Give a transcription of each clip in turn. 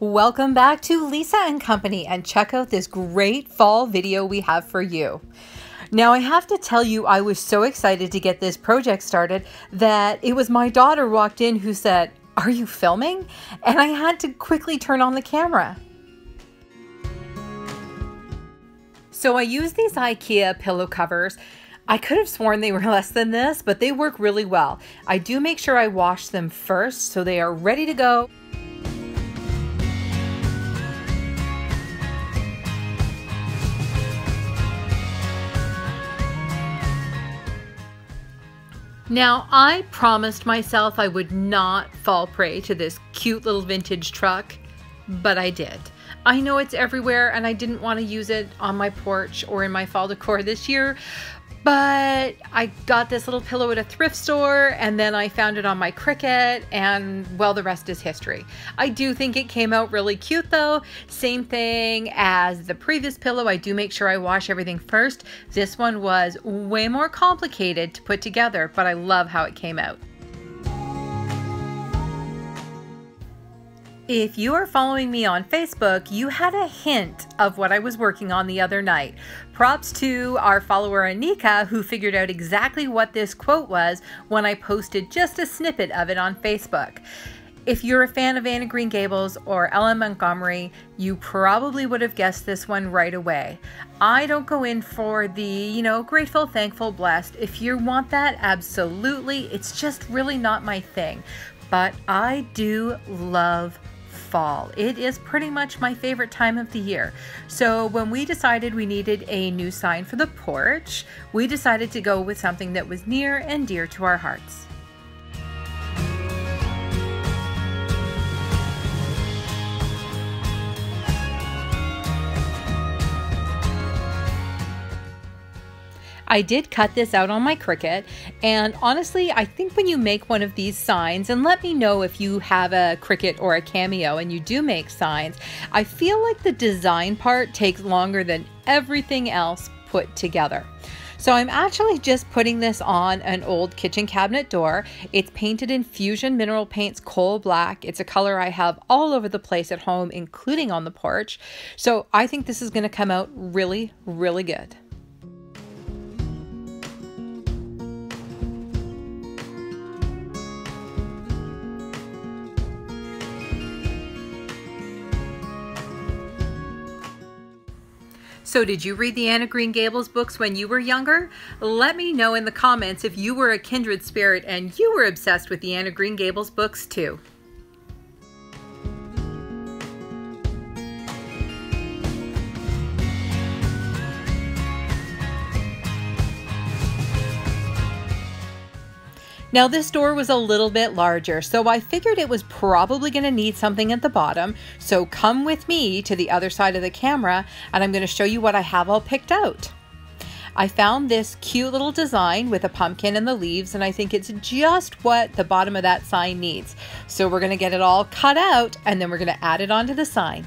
Welcome back to Lisa and Company and check out this great fall video we have for you. Now I have to tell you I was so excited to get this project started that it was my daughter walked in who said, are you filming? And I had to quickly turn on the camera. So I use these IKEA pillow covers. I could have sworn they were less than this, but they work really well. I do make sure I wash them first so they are ready to go. Now, I promised myself I would not fall prey to this cute little vintage truck, but I did. I know it's everywhere and I didn't want to use it on my porch or in my fall decor this year, but I got this little pillow at a thrift store and then I found it on my Cricut and well, the rest is history. I do think it came out really cute though. Same thing as the previous pillow. I do make sure I wash everything first. This one was way more complicated to put together, but I love how it came out. If you are following me on Facebook, you had a hint of what I was working on the other night. Props to our follower Anika, who figured out exactly what this quote was when I posted just a snippet of it on Facebook. If you're a fan of Anne of Green Gables or L.M. Montgomery, you probably would have guessed this one right away. I don't go in for the, you know, grateful, thankful, blessed. If you want that, absolutely. It's just really not my thing. But I do love fall. It is pretty much my favorite time of the year. So when we decided we needed a new sign for the porch, we decided to go with something that was near and dear to our hearts. I did cut this out on my Cricut, and honestly, I think when you make one of these signs, and let me know if you have a Cricut or a Cameo and you do make signs, I feel like the design part takes longer than everything else put together. So I'm actually just putting this on an old kitchen cabinet door. It's painted in Fusion Mineral Paints Coal Black. It's a color I have all over the place at home, including on the porch. So I think this is gonna come out really, really good. So, did you read the Anne of Green Gables books when you were younger? Let me know in the comments if you were a kindred spirit and you were obsessed with the Anne of Green Gables books too. Now this door was a little bit larger, so I figured it was probably going to need something at the bottom. So come with me to the other side of the camera and I'm going to show you what I have all picked out. I found this cute little design with a pumpkin and the leaves and I think it's just what the bottom of that sign needs. So we're going to get it all cut out and then we're going to add it onto the sign.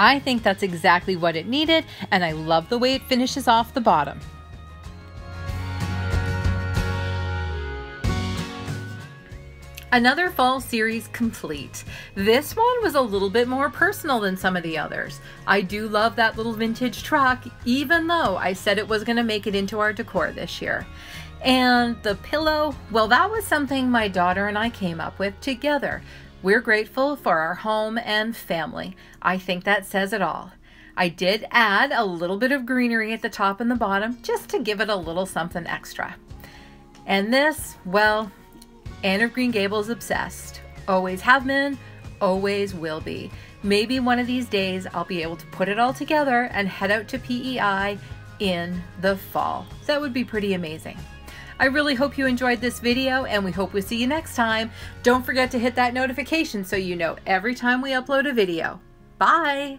I think that's exactly what it needed, and I love the way it finishes off the bottom. Another fall series complete. This one was a little bit more personal than some of the others. I do love that little vintage truck, even though I said it was going to make it into our decor this year. And the pillow, well, that was something my daughter and I came up with together. We're grateful for our home and family. I think that says it all. I did add a little bit of greenery at the top and the bottom just to give it a little something extra. And this, well, Anne of Green Gables obsessed. Always have been, always will be. Maybe one of these days I'll be able to put it all together and head out to PEI in the fall. That would be pretty amazing. I really hope you enjoyed this video and we hope we see you next time. Don't forget to hit that notification so you know every time we upload a video. Bye!